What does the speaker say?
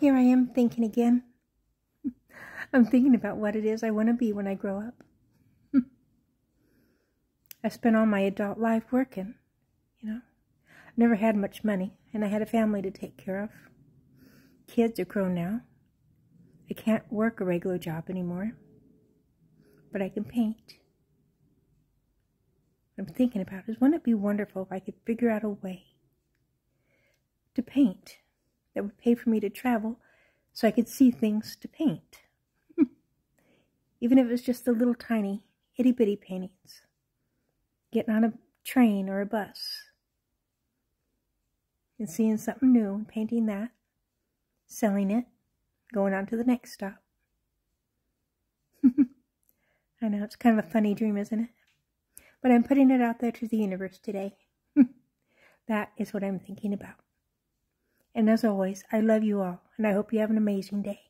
Here I am thinking again. I'm thinking about what it is I want to be when I grow up. I spent all my adult life working, you know. I never had much money, and I had a family to take care of. Kids are grown now. I can't work a regular job anymore, but I can paint. What I'm thinking about is wouldn't it be wonderful if I could figure out a way to paint that would pay for me to travel so I could see things to paint? Even if it was just the little tiny itty bitty paintings. Getting on a train or a bus and seeing something new and painting that, selling it, going on to the next stop. I know, it's kind of a funny dream, isn't it? But I'm putting it out there to the universe today. that is what I'm thinking about. And as always, I love you all, and I hope you have an amazing day.